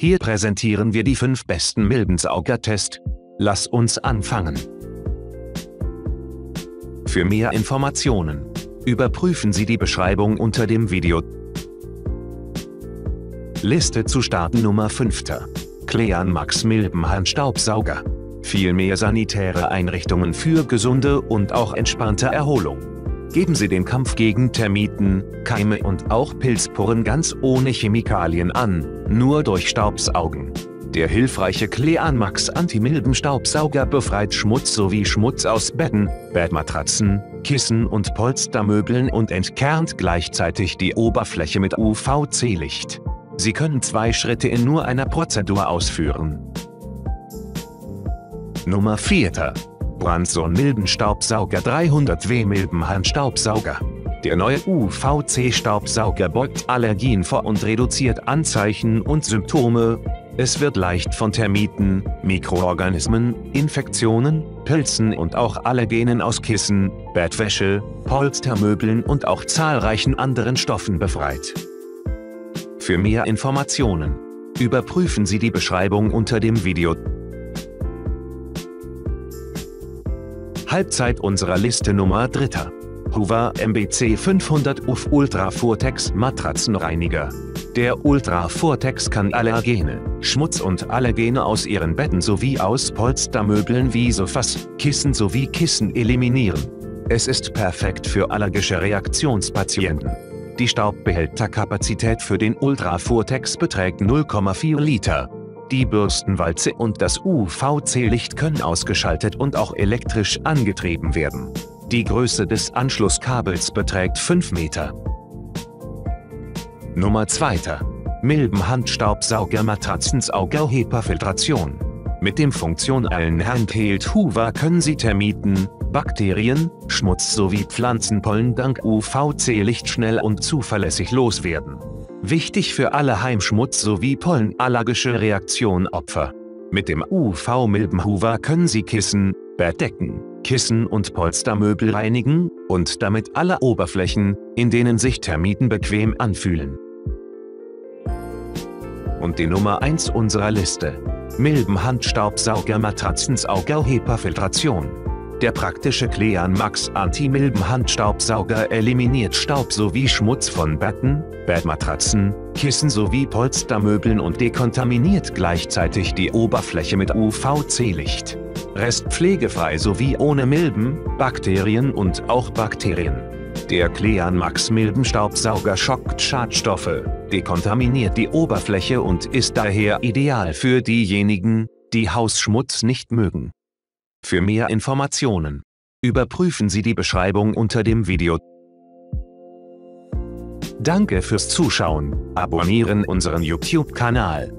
Hier präsentieren wir die fünf besten Milbensaugertest. Lass uns anfangen. Für mehr Informationen überprüfen Sie die Beschreibung unter dem Video. Liste zu starten Nummer 5. Klean Max Milbenhand Staubsauger. Viel mehr sanitäre Einrichtungen für gesunde und auch entspannte Erholung. Geben Sie den Kampf gegen Termiten, Keime und auch Pilzporen ganz ohne Chemikalien an, nur durch Staubsaugen. Der hilfreiche Clean Max Anti-Milben-Staubsauger befreit Schmutz sowie Schmutz aus Betten, Bettmatratzen, Kissen und Polstermöbeln und entkernt gleichzeitig die Oberfläche mit UVC-Licht. Sie können zwei Schritte in nur einer Prozedur ausführen. Nummer 4. Branson Milbenstaubsauger 300W Milbenhandstaubsauger. Der neue UVC-Staubsauger beugt Allergien vor und reduziert Anzeichen und Symptome. Es wird leicht von Termiten, Mikroorganismen, Infektionen, Pilzen und auch Allergenen aus Kissen, Bettwäsche, Polstermöbeln und auch zahlreichen anderen Stoffen befreit. Für mehr Informationen überprüfen Sie die Beschreibung unter dem Video. Halbzeit unserer Liste Nummer 3. Hoover MBC 500 UF Ultra Vortex Matratzenreiniger. Der Ultra Vortex kann Allergene, Schmutz und Allergene aus ihren Betten sowie aus Polstermöbeln wie Sofas, Kissen sowie Kissen eliminieren. Es ist perfekt für allergische Reaktionspatienten. Die Staubbehälterkapazität für den Ultra Vortex beträgt 0,4 Liter. Die Bürstenwalze und das UVC-Licht können ausgeschaltet und auch elektrisch angetrieben werden. Die Größe des Anschlusskabels beträgt 5 Meter. Nummer 2. Milben Handstaubsauger Matratzensauger HEPA-Filtration. Mit dem funktionalen Handheld Hoover können Sie Termiten, Bakterien, Schmutz sowie Pflanzenpollen dank UVC-Licht schnell und zuverlässig loswerden. Wichtig für alle Heimschmutz- sowie pollenallergische Reaktion-Opfer. Mit dem UV-Milbenhoover können Sie Kissen, Bettdecken, Kissen und Polstermöbel reinigen und damit alle Oberflächen, in denen sich Termiten bequem anfühlen. Und die Nummer 1 unserer Liste. Milbenhandstaubsauger Matratzensauger HEPA-Filtration. Der praktische Clean Max Anti-Milben-Handstaubsauger eliminiert Staub sowie Schmutz von Betten, Bettmatratzen, Kissen sowie Polstermöbeln und dekontaminiert gleichzeitig die Oberfläche mit UVC-Licht. Restpflegefrei sowie ohne Milben, Bakterien und auch Bakterien. Der Clean Max Milbenstaubsauger schockt Schadstoffe, dekontaminiert die Oberfläche und ist daher ideal für diejenigen, die Hausschmutz nicht mögen. Für mehr Informationen überprüfen Sie die Beschreibung unter dem Video. Danke fürs Zuschauen, abonnieren unseren YouTube-Kanal.